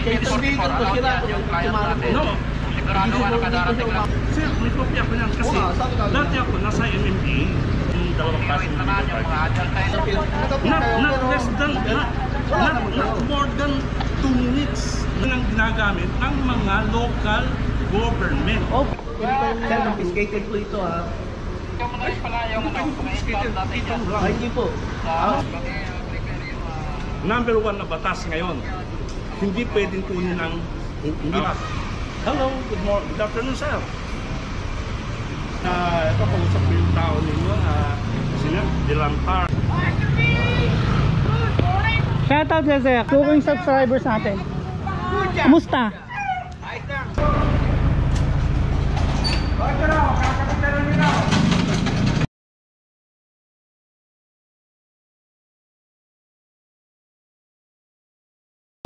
Ito dito ko sila yung tumalo ko. No. Sigurado ka nakadarating lang. Sir, may kopya ko yan kasi dati ako nasa MMDA yung dalawang klase Iwit ng naman yung mga adult tayo. Not, not less than, not, not, not more than 2 minutes yun ang ginagamit ng mga local government. Oh, sir, confiscated po ito ha. Dyan. Ay, hindi po. Ah, Number one na batas ngayon, hindi pwedeng kunin ng hindi Ah, hello, good morning, good afternoon sir. Ah, ito kausap ko yung tao ninyo na sina Dilampar. Shoutout sa Zek, suking subscribers natin. Kumusta?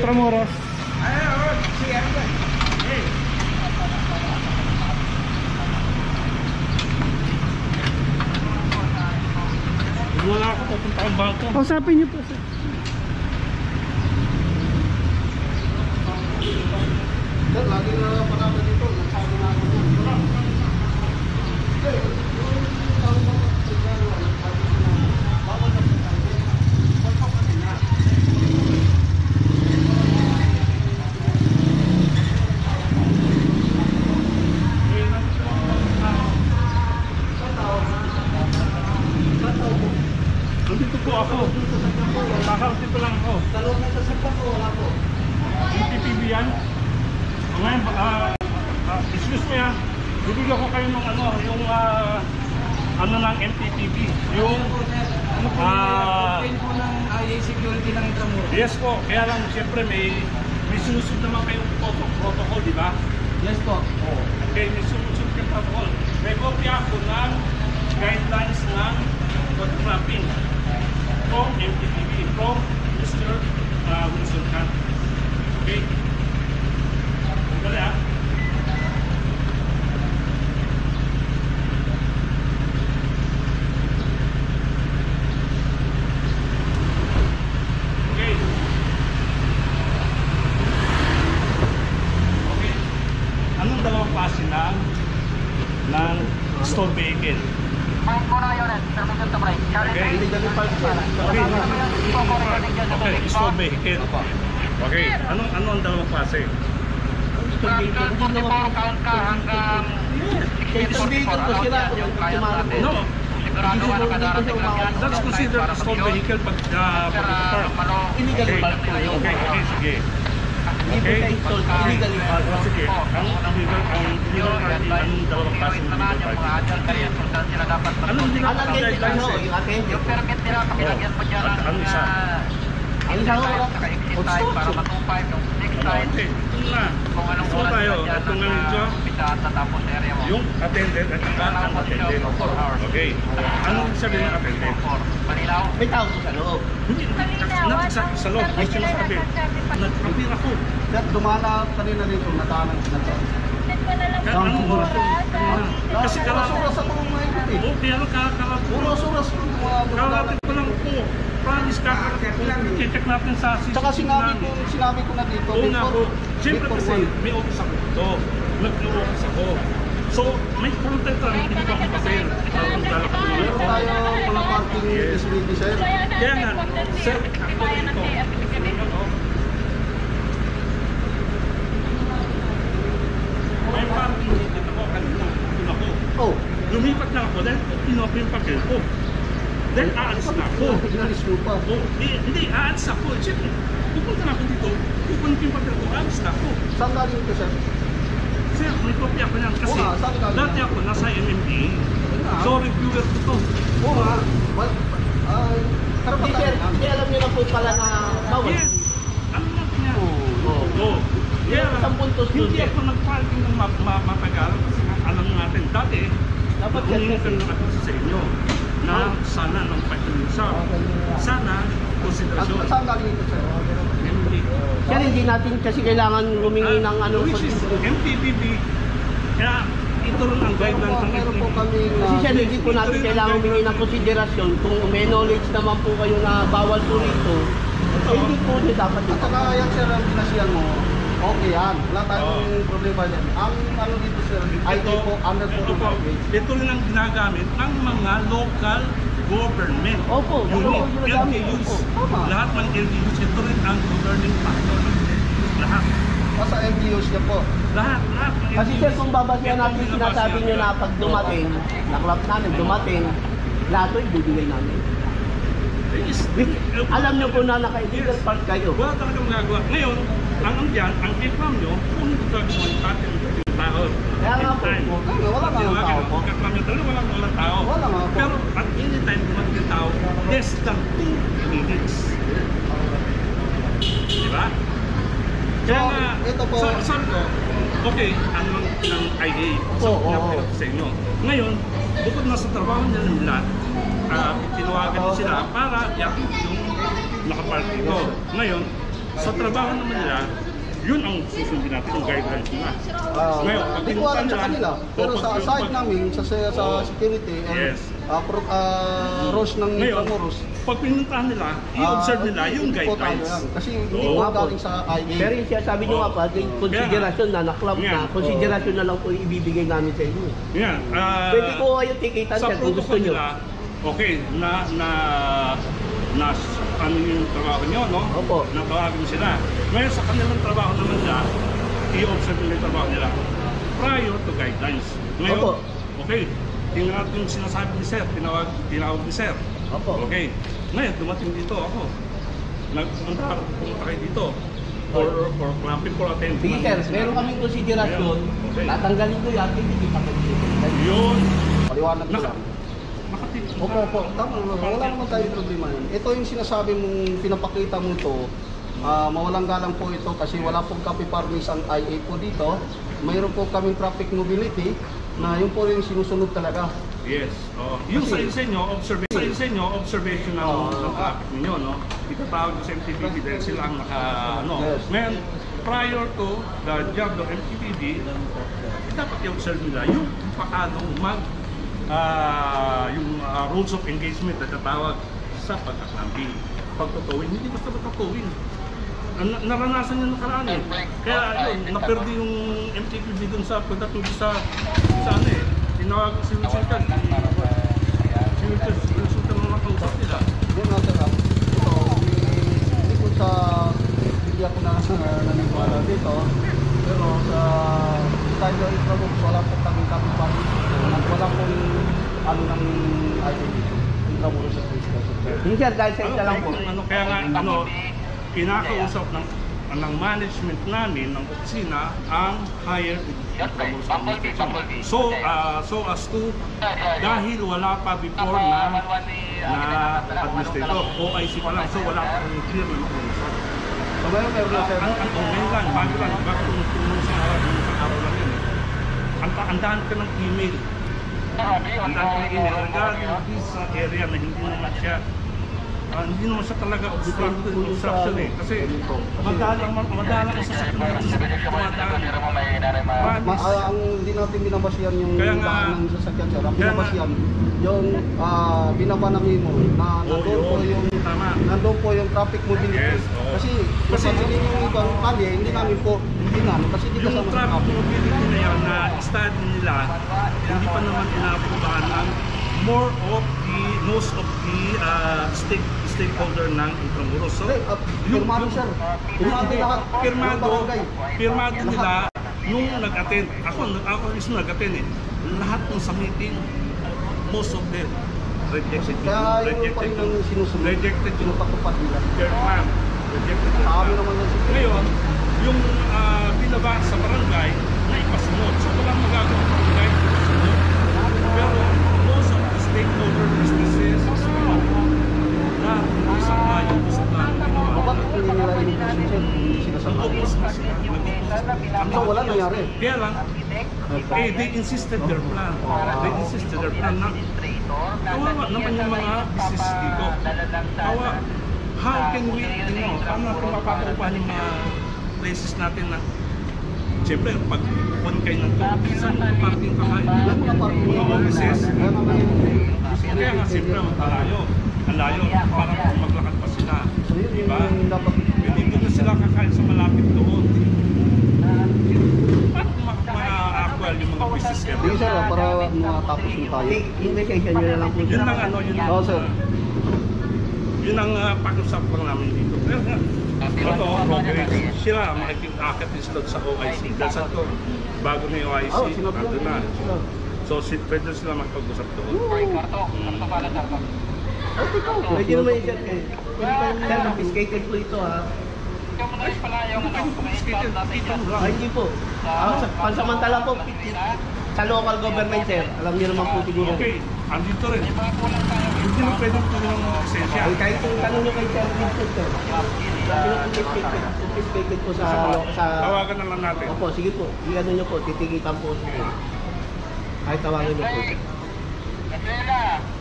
Tramuros. Wala ako pupunta ang bangko. Kausapin niyo po sir. Sir, lagi na lang pa namin dito. Nagsabi na ako dito. Nandito po ako. Kakarating ko lang ako. Dalawang nasasaktan ko, wala po. Yung PPB yan. Ngayon, ah, ah, excuse me ah. Bibigyan ko kayo ng ano, yung ah, ano ng MPPB. Yung ah, po ng IA security ng Intramuros. yes po, kaya lang siyempre may may sinusunod naman kayong proto- protocol, di ba? Yes po. Oh, okay, may sumunod kayong protocol. May kopya ako ng guidelines ng photographing from MTTV, from Mr. Uh, Wilson Khan. Okay? Dali ah. Okay. Okay. Anong dalawang klase ng ng store vehicle? Point ko na yun, eh. permission to break. Charlie, Okay. Illegally parked sir. Okay. Okay, store vehicle. Okay. Anong ano ang dalawang klase? Hanggang 24 count ka hanggang Ito dito ko sila yung ko. No. Sigurado ka nakadarating lang yan. That's considered a store vehicle pag uh, Sir, pag ah, park. Illegally Okay. po yun. Okay, okay, sige. Hindi po siya installed. Illegally parked. Oh, sige. Ang ang legal ang legal parking ang dalawang klase ng Iwit legal naman yung mga parking. adult tayo kung saan sila dapat Anong mag- legal Ang parking attendant, guidelines ano, eh? yung attendant. Yung permit nila, pag nilagyan mo dyan Ang- ang isa. Ang isa time, wala. saka exit time para matupay yung next Ano, time. okay. Ito na. Kung anong So oras tayo, ka dyan ito ng nga medyo uh, umpisa tatapos sa area mo. yung attendant at saka ang attendant. Okay. Anong sabi ng attendant? May tao po sa loob. Hindi, nagsasabi sa loob. May sinasabi. Nagpapir ako. Sir, dumana kanina dito, natanan na to. Anong oras yun? Kasi Kasi kalapit. oras ako kaya lang kakalapit. Oras-oras ko Kalapit ko lang po. Promise ko. I-check natin sa CCTV Tsaka sinabi ko, namin. sinabi ko na dito. Oo nga po. Siyempre kasi one. may office ako dito. Nag-office ako. So, may content lang. Hindi ko ako papel. Ng Meron tayo mga parking Yes. facility sir. Kaya nga, sir, ako dito. Ano? May parking dito ako kanina. Doon ako. Oh, Lumipat na ako dahil ko yung papel ko. Dahil aalis na ako. inalis mo pa. Oh, hindi, hindi, aalis ako. Siyempre, pupunta na ako dito. Pupunta yung papel ko, aalis na ako. Saan galing ito sir? Sir, may kopya ko yan kasi Oo saan galing? dati ako nasa MMDA. nga. So, reviewer ko to. Oo nga. Well, ah, Hindi, sir, namin. hindi alam niyo na po pala na bawal. Yes. Ano lang niya? Oo. Oo. Yeah. Isang puntos doon, Hindi sir. ako nag-parking ng ma ma matagal kasi alam natin dati Dapat ka ng ako sa inyo na sana ng pag-iusap. Sana At konsiderasyon. saan galing ito sir? Hindi. Sir, hindi natin kasi kailangan humingi ng ano. Ah, which is MPBB. Kaya ito rin ang guidelines ng MPBB. Kasi sir, hindi po natin kailangan humingi ng konsiderasyon kung may knowledge naman po kayo na bawal po rito. Eh, hindi po niya dapat At ito. saka yan sir, ang pinasiyan mo, Okay yan. Wala tayong Oo. problema dyan. Ang ano dito sir, ID Ito, po under ito po po, ito rin ang ginagamit ng mga local government Opo, unit, opo, ginagamit. LGUs. Opo, tama. Lahat ng LGUs, ito rin ang governing factor ng LGUs. Lahat. Nasa LGUs niya po. Lahat, lahat. ng Kasi sir, kung babasihan Ito ang natin binabasihan sinasabi nyo na nila. pag dumating, naklap namin, dumating, lahat ito ibibigay namin. Is- Alam nyo po na naka-illegal park kayo. Wala talagang magagawa. Ngayon, ang andyan, ang ikram nyo, kung ko gagawa yung tao. Kaya nga po. Kaya nga, wala nga ang tao po. Ikram nyo talaga, walang walang tao. Wala nga po. Pero at any time dumating yung tao, less than 2 minutes. Di ba? Kaya So, nga, ito po. sa- ko, okay, ang ng, IA, so, oo. oh, sa inyo. Ngayon, bukod na sa trabaho nila nila, uh, tinawagan din sila para yakit yung nakapark dito. Ngayon, sa trabaho naman nila, yun ang susundin natin, yung guidelines nila. Ah, Ngayon, pag Hindi ko alam sa kanila. nila, Pero sa pag- side pag- namin, sa, sa, sa security and Yes. ah, pro, ah, Roche ng Ngayon, Intramuros, pag pinuntahan nila, i-observe nila yung guidelines. Kasi hindi po galing sa IA. Pero yung sinasabi nyo nga pa, yung konsiderasyon na naklap na, Yan. konsiderasyon na lang po ibibigay namin sa inyo. Yan. ah, Pwede ko kayo tikitan sa kung gusto protocol nyo. nila, okay, na, na, na, ano yung trabaho nyo, no? Opo. Natawagin mo sila. Ngayon sa kanilang trabaho naman nila, i-observe nila yung trabaho nila prior to guidelines. Ngayon, Opo. okay, tingnan natin yung sinasabi ni Sir, tinawag, tinawag ni Sir. Opo. Okay, ngayon dumating dito ako. Nagpunta pumunta kayo dito. For, for clamping for attendance. Sige sir, meron kaming konsiderasyon, Okay. tatanggalin ko yan, hindi kita mag Yun. Paliwanag ko lang. Opo, opo. Tama, wala naman tayong problema yun. Ito yung sinasabi mong pinapakita mo to, ah, mawalang galang po ito kasi wala pong copy permis ang IA po dito. Mayroon po kaming traffic mobility na yun po rin sinusunod talaga. Yes. Oh. Yung sa, inyo, observation, sa, inyo, observation ng, ng traffic ninyo, no? Itatawag sa MTPB dahil sila ang naka, ano. Yes. Ngayon, prior to the job ng MTPB, dapat i-observe nila yung paano mag, ah, yung ah, rules of engagement na tatawag sa pagkaklamping. Pagtutowing, hindi basta pagtutowing. Na- naranasan nyo nakaraan eh. Kaya yun, naperdi yung MTPB dun sa pagkatuloy sa, sa ano eh. Tinawag si Wilson. Si Wilson, si Wilson Cad mga kausap nila. Yun nga ah. ito, hindi ko sa, hindi ako na naniniwala dito. Pero sa tayo Intramuros, wala po kaming copy permis. Wala pong ano ng dito. Intramuros sa police station. Hindi sir, dahil sa isa lang po. Ano, kaya nga, ano, kinakausap ng ng management namin ng opisina ang higher Intramuros administration. So, ah, so as to, dahil wala pa before na na administrator, OIC pa lang, so wala pa rin clear na makausap. So ngayon meron na sir. Ang ang bago lang, bago nung Ang andahan ka ng email. Andahan ka ng email regarding this uh, area na hindi naman siya ah, hindi naman siya talaga obstructed obstruction eh. Kasi madalang, madalang ang sasakyan ng dumadaan. Ma, Promise. ah, ang hindi natin binabasihan yung Kaya nga- daan ng sasakyan sir. Ang binabasihan yung ah, binaba na memo na Oo, nandun po yun. yung Tama. nandun po yung traffic mobility. Yes, oo. Kasi Kasi- hindi yung ibang kalye, hindi namin po namin kasi hindi Yung kasama mobility na yan na study nila, hindi pa naman inaaprobahan ng more of the, most of the uh, stake, stakeholder ng Intramuros. So, ah, yung- pirmado yung- sir. Pirmado lahat. Pirmado, Yung nila nung nag-attend. Ako, ako mismo nag-attend eh. Lahat ng sa meeting, most of them rejected. Kaya yun pa rejected. rin ang sinusunod. Rejected yung Pinapatupad nila. plan. Rejected Sa amin naman lang Ngayon, yung uh, binaba sa barangay na ipasunod. So walang magagawa ng barangay na ipasunod. Pero most of the stakeholder businesses na isang ayon sa plan na O ginawa. bakit hindi nila sa sila. Nag-oppose. So wala nangyari. Kaya lang, eh, they insisted their plan. They insisted their plan na kawawa naman yung mga business dito. Kawa, how can we, you know, paano natin mapapaupahan yung mga places natin na Siyempre, pag kukuhan kayo ng tubig, saan mga parking kakain? Mga offices. Kaya nga, siyempre, malayo. Ang layo, parang kung maglakad pa sila. Diba? Pwede hindi na sila kakain sa malapit doon. Paano ma-actual yung mga business sir, para matapos na tayo. Yung vacation nyo na lang po. Yun ang ano, yun ang... Oo sir. Yun ang ah, pag-usap lang namin dito ito, progress. Sila makikita din sila sa OIC. Dahil sa to, bago na yung OIC, Oh, nandun na. sila. So, si, pwede sila makapag-usap doon. Karto, karto pala karto. Pwede naman yung sir. eh. Sir, confiscated po ito ha. Ikaw mo na rin pala yung ano, kumain natin dyan. Ah, hindi po. Ah, sa, pansamantala po, sa local government sir, alam niyo naman po siguro. Okay, andito rin. Mga. Hindi mo pwede ng lisensya. Ay, kahit kung tanong nyo kay Sir confiscated, confiscated po sa, sa, Tawagan na lang natin. Opo, sige po. I-ano nyo po, titigitan po. Kahit tawagin nyo po.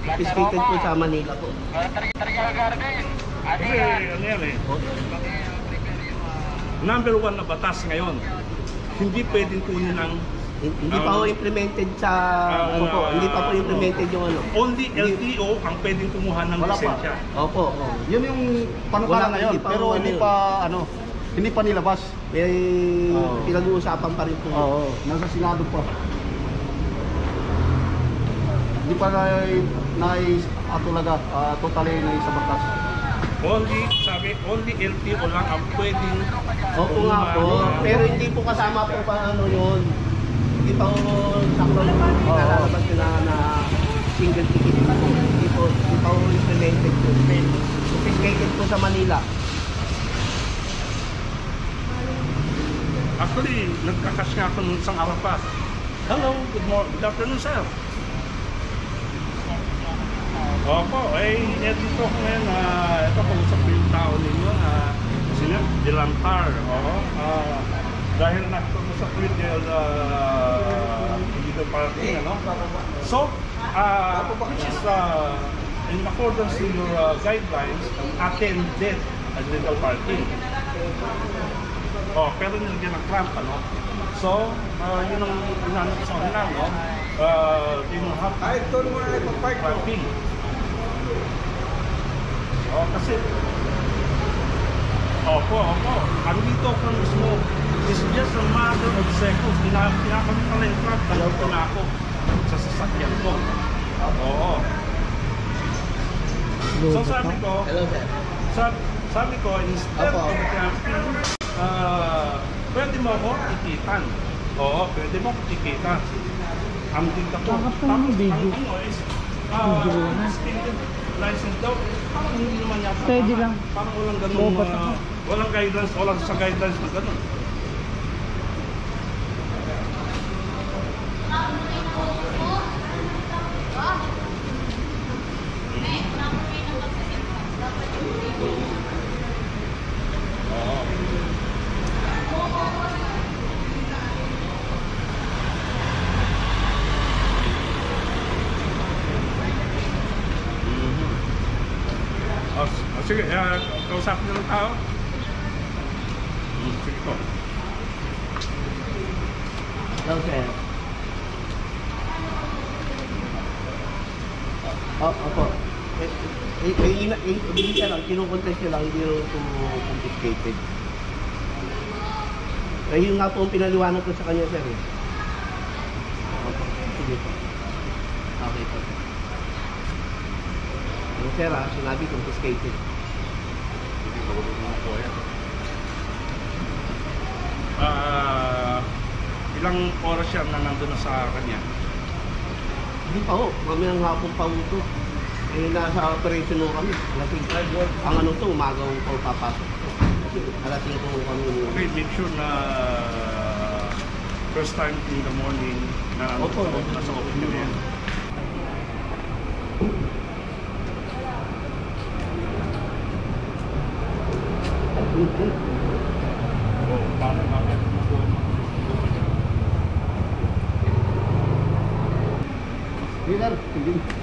Confiscated po sa Manila po. Tarigal Garden. Ano yan eh, number one na batas ngayon, hindi pwedeng kunin ng Hindi pa po implemented sa, Ah, ano po, hindi pa po implemented yung ano. only LTO ang pwedeng kumuha ng Wala pa. lisensya. Opo, oh. Yun yung panukala ngayon, hindi pa pero ano hindi yun. pa ano, hindi pa nilabas. May Oo. pinag-uusapan pa rin po. Oo, nasa Senado pa. Hindi pa na nais atulaga, uh, totally na sa batas. Only, sabi, only LTO lang ang pwedeng Opo nga po, pero hindi po kasama po pa ano yun. Hindi pa po sakto yung nalalabas na na single ticket po. Hindi po, hindi pa po implemented po. Confiscated po sa Manila. Actually, nagkakas nga ako nung isang araw pa. Hello, good morning, good afternoon sir. Opo, eh, eto ko ngayon, ah, ito kausap ko yung tao ninyo na sino? Dilantar, oo. Ah, dahil nagkausap ko yung uh, dito parking, ano? So, uh, which is uh, in accordance to your uh, guidelines, attended as legal parking. Oh, pero nilagyan ng clamp, ano? So, uh, yun ang inano ko sa kanila, no? Uh, you know, have Ay, ito mo na clamping. Oh, kasi... Opo, opo. Andito ko mismo. It's just a matter of seconds. Na lang yung clamp, nandito na ako sa sasakyan ko. Oo. So sabi ko, sabi, sabi ko, instead of camping, ah, pwede mo ako tikitan. Oo, pwede mo ako tikitan. Ang tingka ko. Video? ang ano is, ah, suspended license daw. Parang hindi naman yata. Pwede lang. Parang walang ganun. Ako. walang guidelines, walang sa guidelines na ganun. Oo. Oh, s- oh, sige, uh, kausapin niyo ng tao. Hmm, sige po. Sir. Oh, opo. Eh, eh, eh, eh, hindi siya lang, kinukontest niya lang, hindi rin ito confiscated. Eh, yun nga po ang pinaliwanag ko sa kanya, sir. Eh. Opo, sige po. Okay po. Ano, sir, ah, sinabi confiscated. Ah, ilang oras siya na nandun na sa kanya? Hindi pa ho, mamayang hapon pa ho ito. Eh, nasa operation ho kami. Alasing Ang ano to, umaga ho po papasok. Alasing ko ho kami. Okay, make sure na first time in the morning na Opo. nasa niyo yan. So, paano namin Leader, hindi.